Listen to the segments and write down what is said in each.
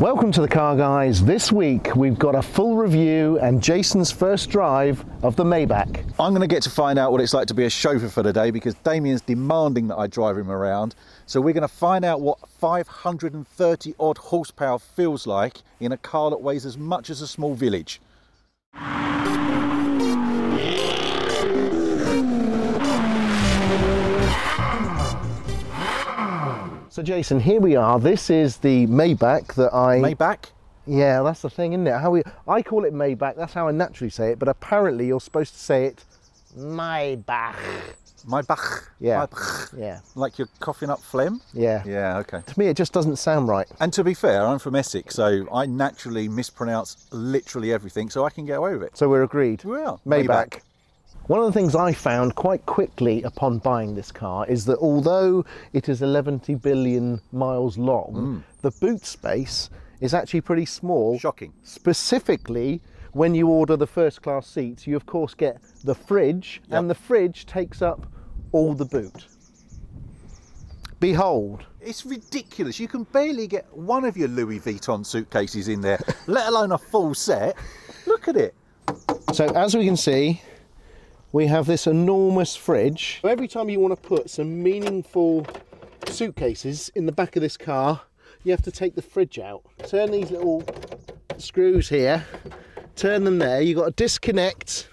Welcome to the Car Guys. This week we've got a full review and Jason's first drive of the Maybach. I'm going to get to find out what it's like to be a chauffeur for the day because Damian's demanding that I drive him around. So we're going to find out what 530 odd horsepower feels like in a car that weighs as much as a small village. So Jason, here we are. This is the Maybach that I Maybach? Yeah, that's the thing, isn't it? How we I call it Maybach. That's how I naturally say it, but apparently you're supposed to say it Maybach. Maybach. Yeah. Maybach. Yeah. Like you're coughing up phlegm? Yeah. Yeah, okay. To me, it just doesn't sound right. And to be fair, I'm from Essex, so I naturally mispronounce literally everything, so I can get away with it. So we're agreed. We Well, Maybach. One of the things I found quite quickly upon buying this car is that although it is 11 billion miles long, mm. the boot space is actually pretty small. Shocking. Specifically, when you order the first class seats, you of course get the fridge, Yep. and the fridge takes up all the boot. Behold, It's ridiculous. You can barely get one of your Louis Vuitton suitcases in there, let alone a full set. Look at it. So as we can see, we have this enormous fridge. Every time you want to put some meaningful suitcases in the back of this car, you have to take the fridge out. Turn these little screws here, turn them there. You've got to disconnect,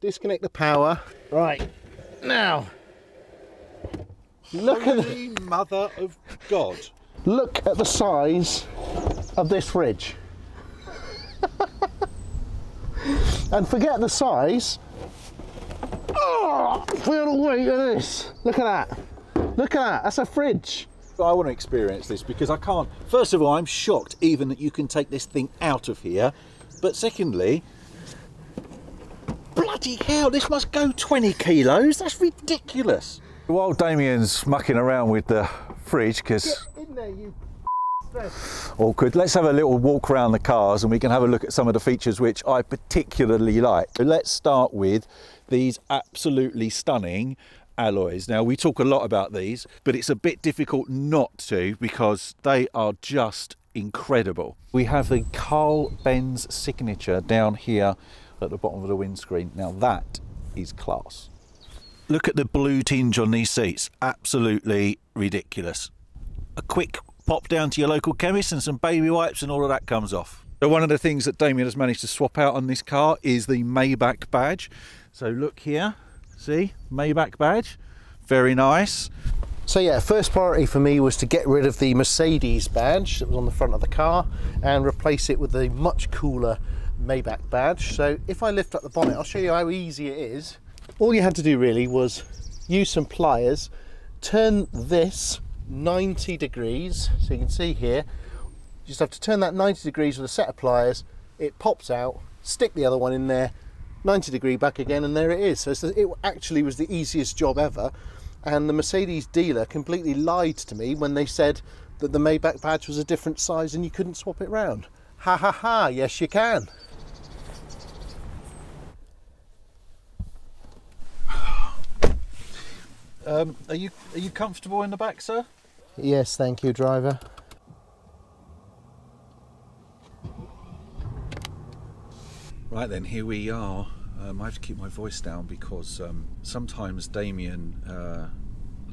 disconnect the power. Right, now, look at the, mother of God. look at the size of this fridge. and forget the size. Oh, feel the weight of this. Look at that. Look at that. That's a fridge. I want to experience this because I can't. First of all, I'm shocked even that you can take this thing out of here. But secondly, bloody hell, this must go 20 kilos. That's ridiculous. While Damian's mucking around with the fridge, because Get In there, you. Awkward. Let's have a little walk around the cars and we can have a look at some of the features which I particularly like. So let's start with these absolutely stunning alloys. Now we talk a lot about these, but it's a bit difficult not to because they are just incredible. We have the Carl Benz signature down here at the bottom of the windscreen. Now that is class. Look at the blue tinge on these seats. Absolutely ridiculous a quick pop down to your local chemist and some baby wipes and all of that comes off. So one of the things that Damian has managed to swap out on this car is the Maybach badge. So look here, see, Maybach badge, very nice. So yeah, first priority for me was to get rid of the Mercedes badge that was on the front of the car and replace it with the much cooler Maybach badge. So if I lift up the bonnet, I'll show you how easy it is. All you had to do really was use some pliers, turn this 90 degrees, so you can see here, you just have to turn that 90 degrees with a set of pliers, it pops out, stick the other one in there, 90 degree back again, and there it is. So it actually was the easiest job ever. And the Mercedes dealer completely lied to me when they said that the Maybach badge was a different size and you couldn't swap it round. Ha ha ha, yes you can. Um, are you are you comfortable in the back, sir? Yes, thank you, driver. Right then, here we are. Um, I have to keep my voice down because um, sometimes Damian uh,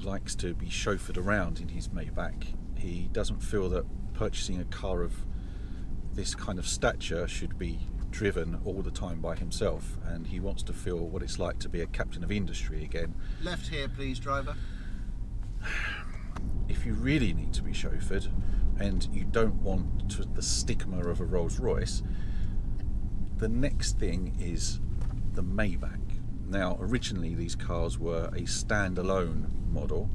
likes to be chauffeured around in his Maybach. He doesn't feel that purchasing a car of this kind of stature should be driven all the time by himself, and he wants to feel what it's like to be a captain of industry again. Left here, please, driver. If you really need to be chauffeured and you don't want to, the stigma of a Rolls Royce, the next thing is the Maybach. Now, originally these cars were a standalone model,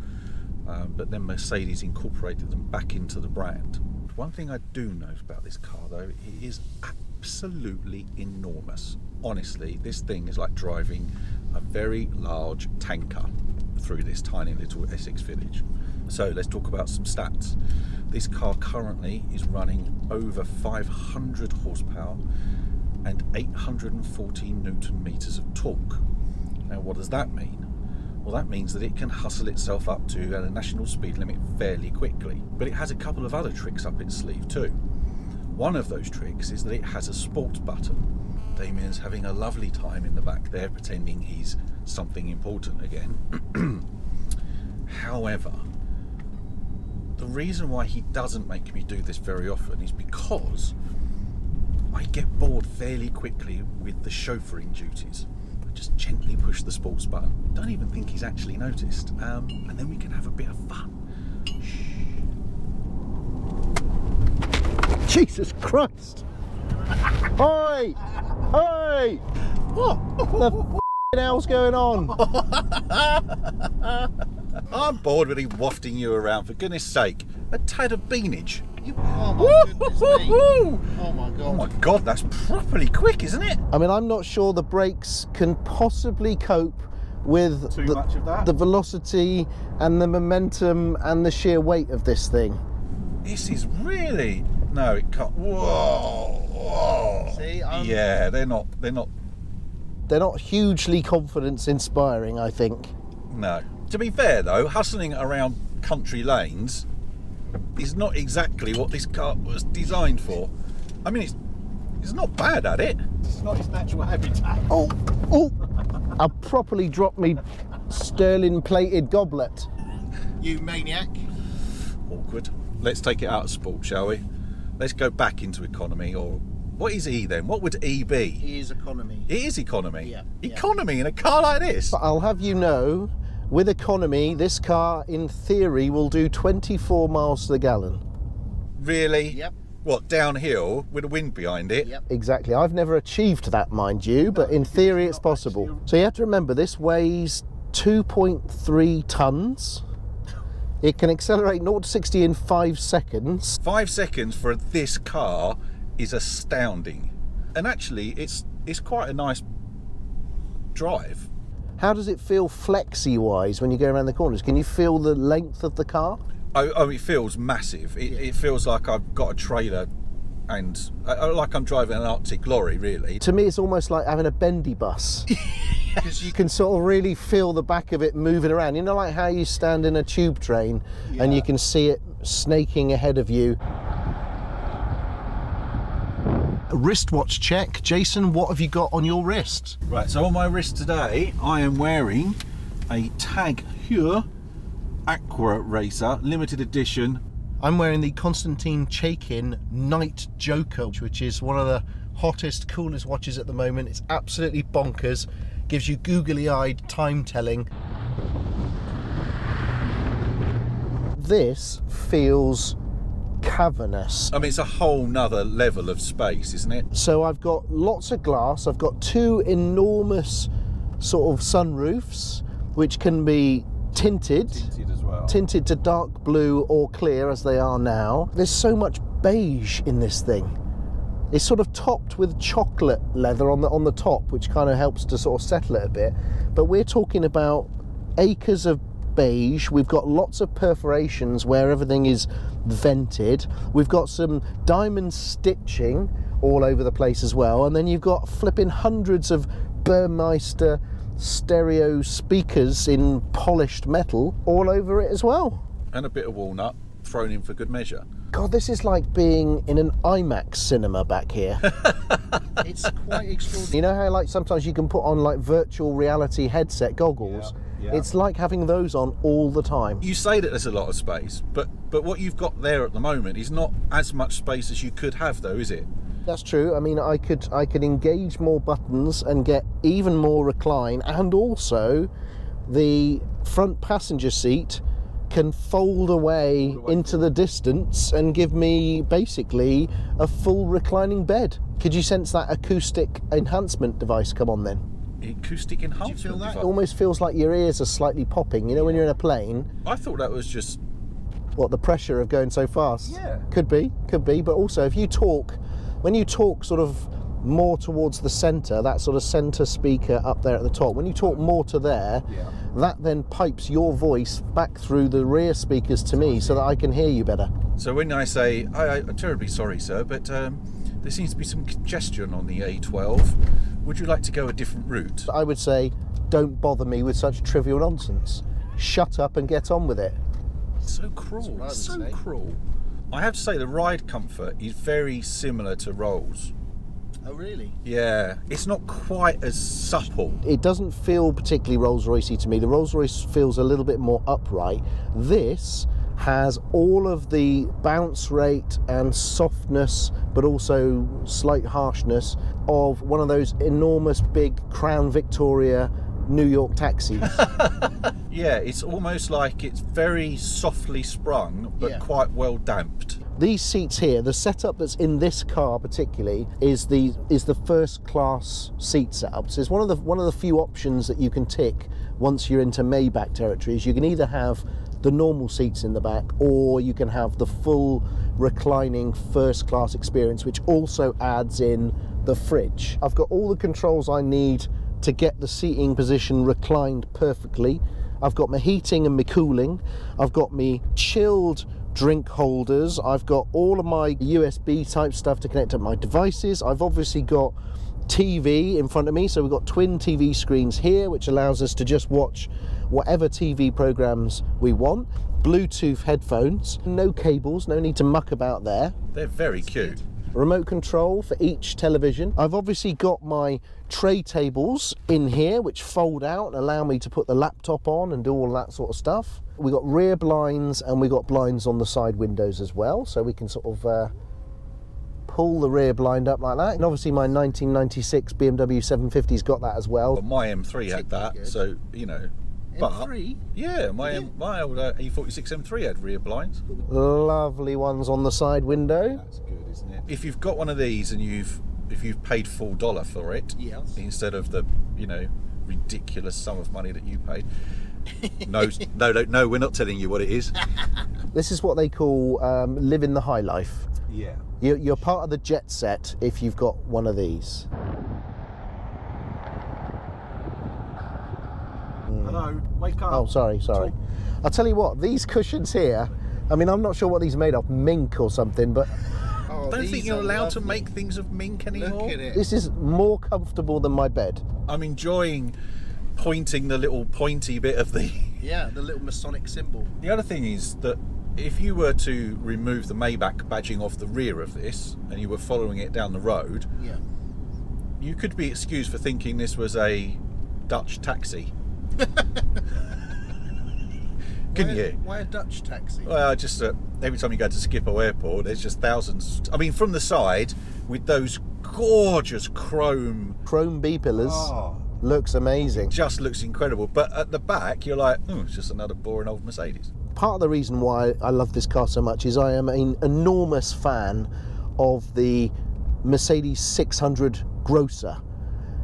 um, but then Mercedes incorporated them back into the brand. One thing I do know about this car though, it is absolutely enormous. Honestly, this thing is like driving a very large tanker through this tiny little Essex village. So let's talk about some stats. This car currently is running over 500 horsepower and 814 newton meters of torque. Now, what does that mean? Well, that means that it can hustle itself up to a national speed limit fairly quickly. But it has a couple of other tricks up its sleeve too. One of those tricks is that it has a sport button. Damian's having a lovely time in the back there, pretending he's something important again. However, the reason why he doesn't make me do this very often is because I get bored fairly quickly with the chauffeuring duties. I just gently push the sports button. Don't even think he's actually noticed. Um, and then we can have a bit of fun. Jesus Christ! Oi! Oi! What? The f***ing hell's going on? I'm bored with him wafting you around, for goodness sake. A tad of beanage. You... Oh my. Oh my Oh my god. Oh, god, that's properly quick, isn't it? I mean, I'm not sure the brakes can possibly cope with the, much of that? the velocity and the momentum and the sheer weight of this thing. This is really no, it can't. Whoa, whoa. See, I'm- yeah, they're not. They're not. They're not hugely confidence inspiring, I think. No. To be fair though, hustling around country lanes is not exactly what this car was designed for. I mean, it's it's not bad at it. It's not its natural habitat. Oh, oh! I properly dropped me sterling plated goblet. You maniac. Awkward. Let's take it out of sport, shall we? Let's go back into economy, or what is E then? What would E be? He is economy. It is economy. Yeah, yeah. Economy in a car like this. But I'll have you know, with economy, this car in theory will do 24 miles to the gallon. Really? Yep. What downhill with a wind behind it? Yep. Exactly. I've never achieved that, mind you, but in theory it's possible. So you have to remember this weighs 2.3 tons. It can accelerate 0 to 60 in 5 seconds. Five seconds for this car is astounding, and actually, it's it's quite a nice drive. How does it feel flexi wise when you go around the corners? Can you feel the length of the car? Oh, oh it feels massive. It, it feels like I've got a trailer, and uh, like I'm driving an Arctic lorry, really. To me, it's almost like having a bendy bus. Because you can sort of really feel the back of it moving around. You know, like how you stand in a tube train and you can see it snaking ahead of you. Wristwatch check. Jason, what have you got on your wrist? Right, so on my wrist today, I am wearing a Tag Heuer Aquaracer limited edition. I'm wearing the Konstantin Chaykin Night Joker, which is one of the hottest, coolest watches at the moment. It's absolutely bonkers. Gives you googly eyed time telling. This feels cavernous. I mean, it's a whole nother level of space, isn't it? So I've got lots of glass. I've got two enormous sort of sunroofs, which can be tinted. Tinted as well. tinted to dark blue or clear as they are now. There's so much beige in this thing. It's sort of topped with chocolate leather on the on the top, which kind of helps to sort of settle it a bit. But we're talking about acres of beige. We've got lots of perforations where everything is vented. We've got some diamond stitching all over the place as well. And then you've got flipping hundreds of Burmester stereo speakers in polished metal all over it as well. and a bit of walnut thrown in for good measure. God, this is like being in an IMAX cinema back here. it's quite extraordinary. You know how like sometimes you can put on like virtual reality headset goggles? Yeah, yeah. It's like having those on all the time. You say that there's a lot of space, but but what you've got there at the moment is not as much space as you could have, though, is it? That's true. I mean, I could I could engage more buttons and get even more recline, and also the front passenger seat can fold away into the distance and give me basically a full reclining bed. Could you sense that acoustic enhancement device come on then? Acoustic enhancement. It almost feels like your ears are slightly popping. You know, when you're in a plane, I thought that was just what the pressure of going so fast. Yeah. Could be, could be. But also, if you talk, when you talk sort of more towards the centre, that sort of centre speaker up there at the top, when you talk more to there, Yeah. that then pipes your voice back through the rear speakers to me so that I can hear you better. so. When I say, I, I'm terribly sorry, sir, but um, there seems to be some congestion on the A12. Would you like to go a different route? I would say, don't bother me with such trivial nonsense. Shut up and get on with it. So cruel. what I would So say. cruel. I have to say the ride comfort is very similar to Rolls. Oh, really? Yeah, it's not quite as supple. It doesn't feel particularly Rolls Roycey to me. The Rolls Royce feels a little bit more upright. This has all of the bounce rate and softness, but also slight harshness of one of those enormous big Crown Victoria New York taxis. Yeah, it's almost like it's very softly sprung, but Yeah. quite well damped. These seats here, the setup that's in this car particularly is the is the first class seat setup. So it's one of the one of the few options that you can tick once you're into Maybach territories. You can either have the normal seats in the back or you can have the full reclining first class experience which also adds in the fridge. I've got all the controls I need to get the seating position reclined perfectly. I've got my heating and my cooling. I've got me chilled drink holders. I've got all of my USB type stuff to connect up my devices. I've obviously got TV in front of me, so we've got twin TV screens here, which allows us to just watch whatever TV programs we want. Bluetooth headphones, no cables, no need to muck about there They're very cute. remote control for each television. I've obviously got my tray tables in here which fold out and allow me to put the laptop on and do all that sort of stuff. We've got rear blinds and we've got blinds on the side windows as well so we can sort of uh, pull the rear blind up like that. And obviously my 1996 BMW 750's got that as well. But my M3 had that, so you know. But M3? yeah, my M, my old uh, E46 M3 had rear blinds. Lovely ones on the side window. That's good, isn't it? If you've got one of these and you've if you've paid full dollar for it Yes. instead of the you know ridiculous sum of money that you paid. no, no, no, no. We're not telling you what it is. This is what they call um, living the high life. Yeah. You're, you're part of the jet set if you've got one of these. Hello, wake up. Oh, sorry, sorry. I'll tell you what, these cushions here, I mean, I'm not sure what these are made of, mink or something, but I don't think you're allowed to make things of mink anymore. this is more comfortable than my bed. I'm enjoying pointing the little pointy bit of the. Yeah, the little Masonic symbol. The other thing is that if you were to remove the Maybach badging off the rear of this and you were following it down the road, Yeah. you could be excused for thinking this was a Dutch taxi. Couldn't you? Why a Dutch taxi? Well, just uh, every time you go to Schiphol Airport, there's just thousands. I mean, from the side with those gorgeous chrome, Chrome B pillars. Oh. Looks amazing. just looks incredible. But at the back, you're like, oh, it's just another boring old Mercedes. part of the reason why I love this car so much is I am an enormous fan of the Mercedes 600 Grosser.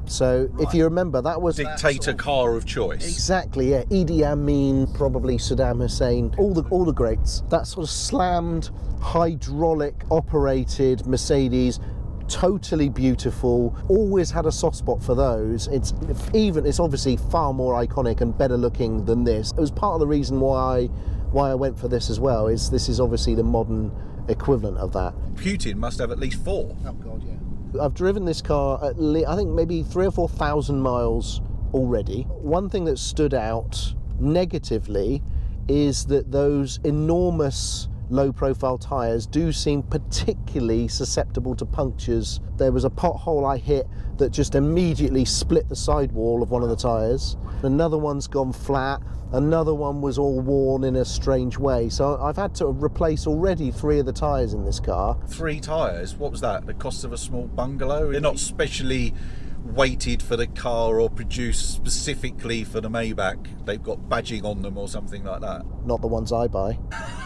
So if you remember, that was Dictator sort car of choice. Exactly, yeah. Idi Amin, probably Saddam Hussein, all the all the greats. That sort of slammed, hydraulic operated Mercedes, totally beautiful. Always had a soft spot for those. It's even it's obviously far more iconic and better looking than this. It was part of the reason why why I went for this as well. Is this is obviously the modern equivalent of that. Putin must have at least four. Oh God, yeah. I've driven this car at le- I think maybe three or four thousand miles already. One thing that stood out negatively is that those enormous low profile tyres do seem particularly susceptible to punctures. There was a pothole I hit that just immediately split the sidewall of one of the tyres. Another one's gone flat. Another one was all worn in a strange way. So I've had to replace already three of the tyres in this car. Three tyres. What was that? The cost of a small bungalow? They're not specially weighted for the car or produced specifically for the Maybach. They've got badging on them or something like that. not the ones I buy.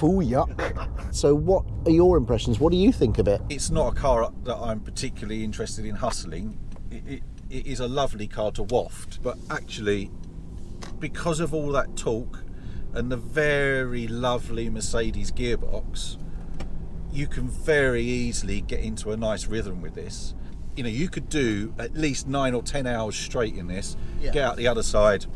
Full yuck. So, what are your impressions? What do you think of it? It's not a car that I'm particularly interested in hustling. It, it, it is a lovely car to waft, but actually, because of all that torque and the very lovely Mercedes gearbox, you can very easily get into a nice rhythm with this. You know, you could do at least nine or ten hours straight in this, Yeah. get out the other side,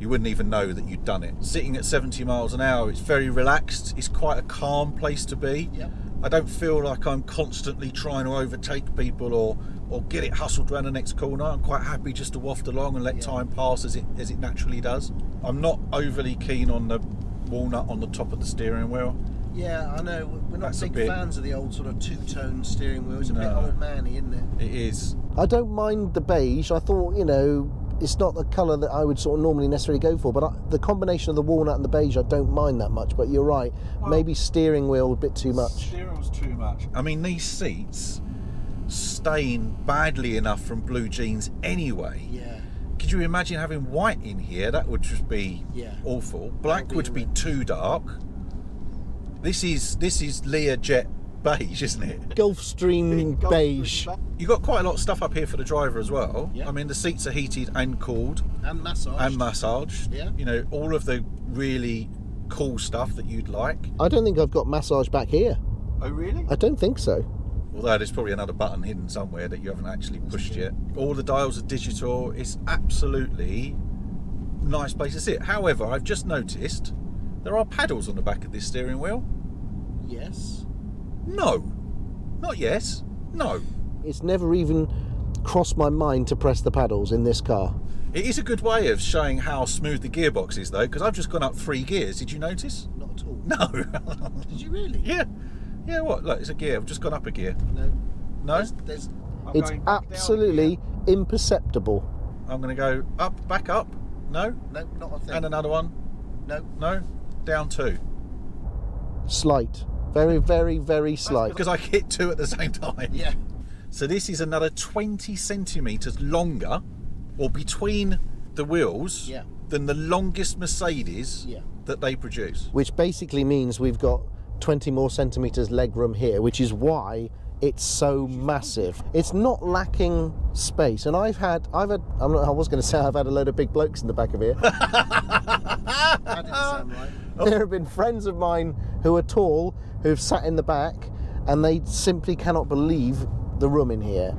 you wouldn't even know that you'd done it. Sitting at 70 miles an hour, it's very relaxed, it's quite a calm place to be. Yep. I don't feel like I'm constantly trying to overtake people or or get it hustled around the next corner. I'm quite happy just to waft along and let time pass as it as it naturally does. I'm not overly keen on the walnut on the top of the steering wheel. Yeah, I know. We're not That's big bit- fans of the old sort of two-tone steering wheel. It's a bit old manny, isn't it? It is. I don't mind the beige. I thought, you know, it's not the colour that I would sort of normally necessarily go for, but I, the combination of the walnut and the beige, I don't mind that much. But you're right, Well- maybe steering wheel a bit too much. Steering wheel's too much. I mean, these seats stain badly enough from blue jeans anyway. Yeah. Could you imagine having white in here? That would just be Yeah. awful. Black be would be too dark. This is this is Learjet beige, isn't it? Gulfstream beige. You've got quite a lot of stuff up here for the driver as well. Yeah. I mean, the seats are heated and cooled And massage. and massaged. Yeah. You know, all of the really cool stuff that you'd like. I don't think I've got massage back here. Oh, really? I don't think so. Although there's probably another button hidden somewhere that you haven't actually pushed yet. All the dials are digital. It's absolutely nice place to sit. However, I've just noticed there are paddles on the back of this steering wheel. yes. No. Not yes. No. It's never even crossed my mind to press the paddles in this car. It is a good way of showing how smooth the gearbox is though, because I've just gone up three gears. Did you notice? Not at all. No. Did you really? yeah. Yeah, what? Look, it's a gear. I've just gone up a gear. No. No? There's, there's It's going back down a absolutely imperceptible. I'm going to go up, back up. No. no, not a thing. And another one. no. No. Down two. Slight. Very, very, very slight. Because I hit two at the same time. Yeah. So this is another 20 centimetres longer, or between the wheels, Yeah. than the longest Mercedes Yeah. that they produce. Which basically means we've got 20 more centimetres leg room here, which is why it's so massive. It's not lacking space. And I've had, I've had, I'm not, I was going to say I've had a load of big blokes in the back of here. That didn't sound right. Oh. there have been friends of mine who are tall who've sat in the back and they simply cannot believe the room in here.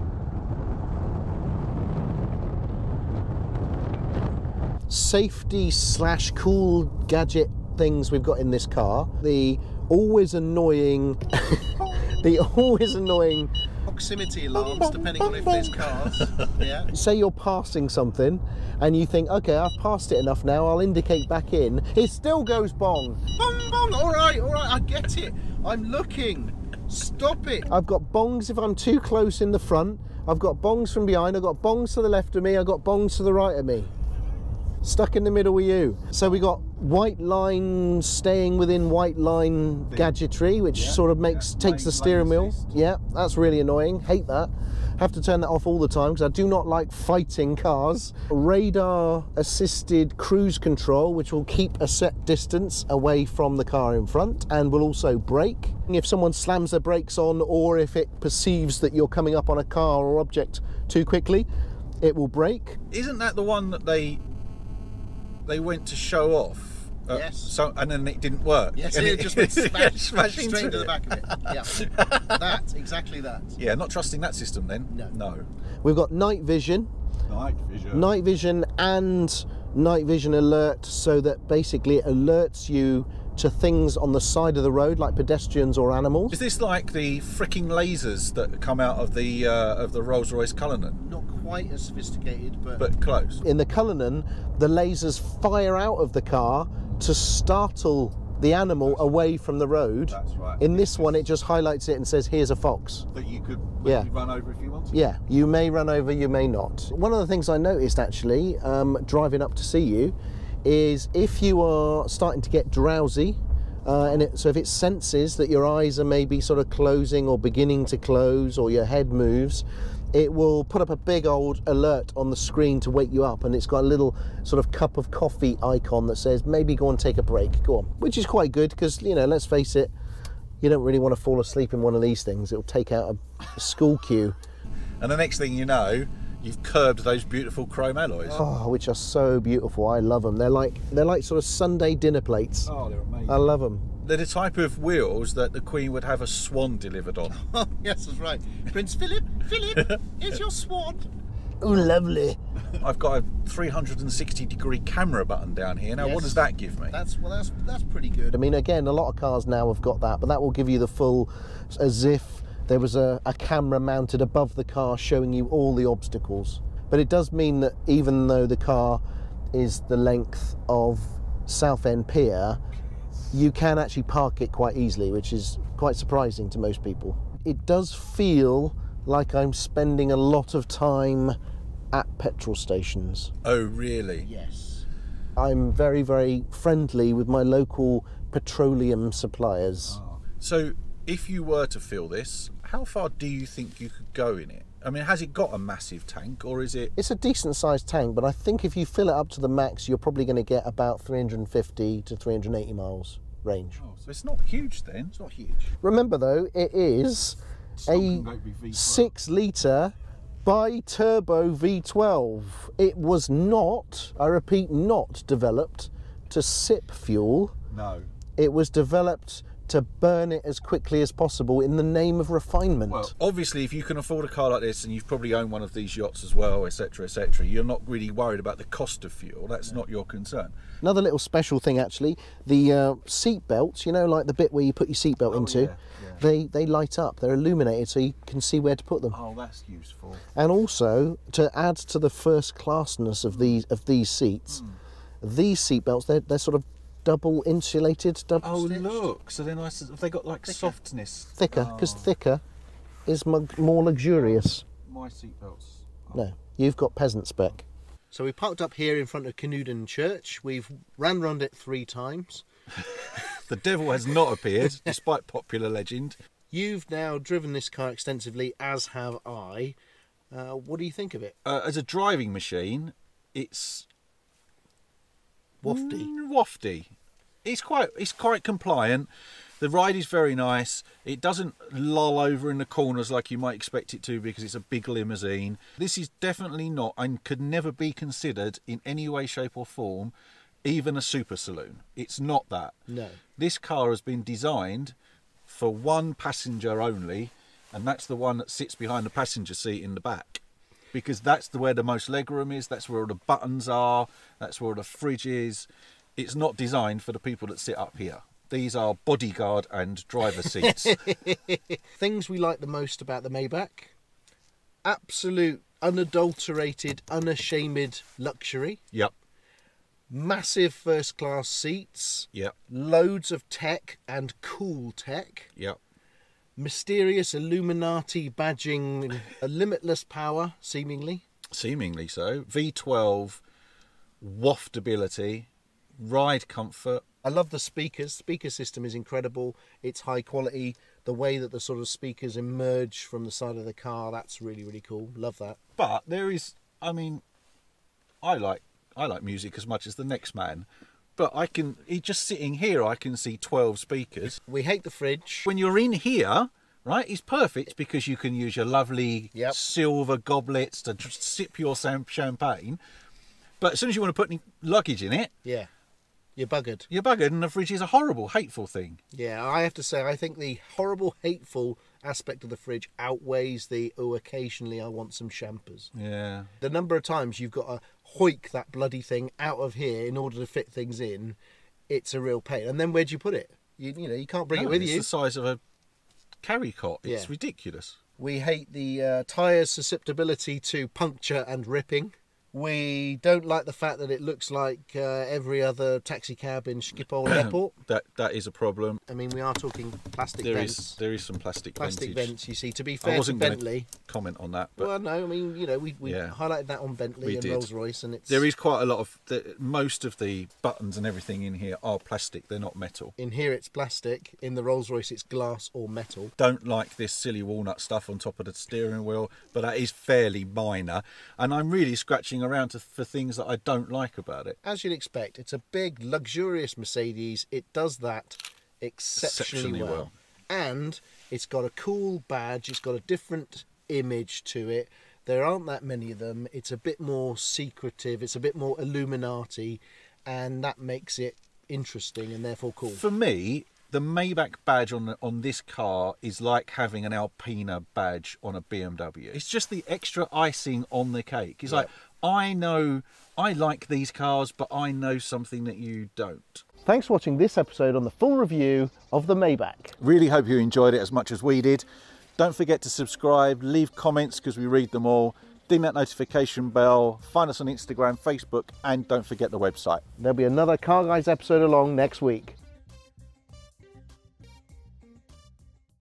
Safety slash cool gadget things we've got in this car. The always annoying, the always annoying Proximity alarms, depending on if there's cars. Yeah. say you're passing something and you think, okay, I've passed it enough now, I'll indicate back in. It still goes bong. Bong bong. All right, all right. I get it. I'm looking. Stop it. I've got bongs if I'm too close in the front. I've got bongs from behind. I've got bongs to the left of me. I've got bongs to the right of me. Stuck in the middle with you. So we got white line staying within white line gadgetry, which sort of makes yeah, takes the steering wheel. Yeah, that's really annoying. Hate that. Have to turn that off all the time because I do not like fighting cars. Radar assisted cruise control, which will keep a set distance away from the car in front and will also brake. If someone slams their brakes on or if it perceives that you're coming up on a car or object too quickly, it will brake. Isn't that the one that they they went to show off? Uh, Yes. So and then it didn't work. Yes, And it just went yeah, smash, smash straight into into the back of it. Yeah. that, exactly that. Yeah, not trusting that system then. No. No. We've got night vision, Night vision. night vision and night vision alert so that basically it alerts you to things on the side of the road like pedestrians or animals. Is this like the freaking lasers that come out of the uh, of the Rolls Royce Cullinan, Not quite as sophisticated, but, but close? In the Cullinan, the lasers fire out of the car to startle the animal away from the road. That's right. In this one, it just highlights it and says, here's a fox. That you could Yeah. run over if you wanted. Yeah, you may run over, you may not. One of the things I noticed actually, um, driving up to see you, is if you are starting to get drowsy, uh, and it, so if it senses that your eyes are maybe sort of closing or beginning to close, or your head moves, it will put up a big old alert on the screen to wake you up, and it's got a little sort of cup of coffee icon that says maybe go and take a break. Go on, which is quite good because you know, let's face it, you don't really want to fall asleep in one of these things. It'll take out a, school queue. And the next thing you know, you've curbed those beautiful chrome alloys. Oh, which are so beautiful. I love them. They're like they're like sort of Sunday dinner plates. Oh, they're amazing. I love them. They're the type of wheels that the Queen would have a swan delivered on. oh, yes, that's right. Prince Philip, Philip, here's your swan. Oh, lovely. I've got a 360 degree camera button down here. Now, what does that give me? That's well, that's that's pretty good. I mean, again, a lot of cars now have got that, but that will give you the full, as if there was a, a camera mounted above the car showing you all the obstacles. But it does mean that even though the car is the length of Southend Pier, you can actually park it quite easily, which is quite surprising to most people. It does feel like I'm spending a lot of time at petrol stations. Oh, really? Yes. I'm very, very friendly with my local petroleum suppliers. Ah. So, if you were to fill this, how far do you think you could go in it? I mean, has it got a massive tank, or is it? It's a decent sized tank, but I think if you fill it up to the max, you're probably going to get about 350 to 380 miles range. Oh, so it's not huge then. It's not huge. Remember though, it is a can go with V12. six litre bi-turbo V12. It was not, I repeat, not developed to sip fuel. No. It was developed to burn it as quickly as possible in the name of refinement. Well, obviously, if you can afford a car like this, and you've probably owned one of these yachts as well, etc., etc., you're not really worried about the cost of fuel. That's not your concern. Another little special thing, actually, the uh, seat belts. You know, like the bit where you put your seatbelt into. Oh, yeah, yeah. They they light up. They're illuminated, so you can see where to put them. Oh, that's useful. And also to add to the first classness of these of these seats, Hmm. these seat belts they're they're sort of double insulated, double Oh, stitched. look. So they're nice. Have they got like softness? thicker because Oh, thicker is mu- more luxurious. my seatbelts. No, you've got peasant spec. So we parked up here in front of Canewdon Church. We've ran round it three times. The devil has not appeared, despite popular legend. You've now driven this car extensively, as have I. Uh, what do you think of it? Uh, as a driving machine, it's Wafty. Mm, wafty. It's quite it's quite compliant. The ride is very nice. It doesn't lull over in the corners like you might expect it to because it's a big limousine. This is definitely not and could never be considered in any way, shape, or form even a super saloon. It's not that. No. This car has been designed for one passenger only, and that's the one that sits behind the passenger seat in the back. Because that's the where the most legroom is, that's where all the buttons are, that's where all the fridge is. It's not designed for the people that sit up here. These are bodyguard and driver seats. Things we like the most about the Maybach absolute, unadulterated, unashamed luxury, yep, massive first class seats, yep, loads of tech and cool tech, yep. Mysterious Illuminati badging, a limitless power, seemingly. Seemingly so. V12, waftability, ride comfort. I love the speakers. Speaker system is incredible. It's high quality. The way that the sort of speakers emerge from the side of the car, that's really, really cool. Love that. But there is, I mean, I like I like music as much as the next man, but I can just sitting here I can see 12 speakers. We hate the fridge. When you're in here, right, it's perfect because you can use your lovely Yep. silver goblets to sip your champagne. But as soon as you want to put any luggage in it, Yeah. You're buggered. you're buggered, and the fridge is a horrible, hateful thing. Yeah, I have to say, I think the horrible, hateful aspect of the fridge outweighs the, oh, occasionally I want some champers. Yeah. The number of times you've got to hoik that bloody thing out of here in order to fit things in, it's a real pain. And then where do you put it? You, you know, you can't bring No, it with it's you. It's the size of a carry cot. It's Yeah. ridiculous. We hate the uh, tyre's susceptibility to puncture and ripping. We don't like the fact that it looks like uh, every other taxi cab in Schiphol Airport. That that is a problem. I mean, we are talking plastic There vents. is there is some plastic plastic ventage. vents, you see. To be I fair to wasn't going to Bentley, comment on that, but well, no, I mean, you know, we, we Yeah. highlighted that on Bentley We and did. Rolls Royce, and it's there is quite a lot of the, most of the buttons and everything in here are plastic. They're not metal. in here it's plastic. In the Rolls Royce, it's glass or metal. Don't like this silly walnut stuff on top of the steering wheel, but that is fairly minor. And I'm really scratching around to, for things that I don't like about it. As you'd expect, it's a big, luxurious Mercedes. It does that exceptionally, Exceptionally well. well. And it's got a cool badge, it's got a different image to it. There aren't that many of them. It's a bit more secretive, it's a bit more Illuminati, and that makes it interesting and therefore cool. For me, the Maybach badge on on this car is like having an Alpina badge on a BMW. It's just the extra icing on the cake. It's like I know I like these cars, but I know something that you don't. Thanks for watching this episode on the full review of the Maybach. Really hope you enjoyed it as much as we did. Don't forget to subscribe, leave comments because we read them all. Ding that notification bell, find us on Instagram, Facebook, and don't forget the website. There'll be another Car Guys episode along next week.